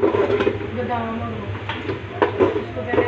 बादाम इसको पहले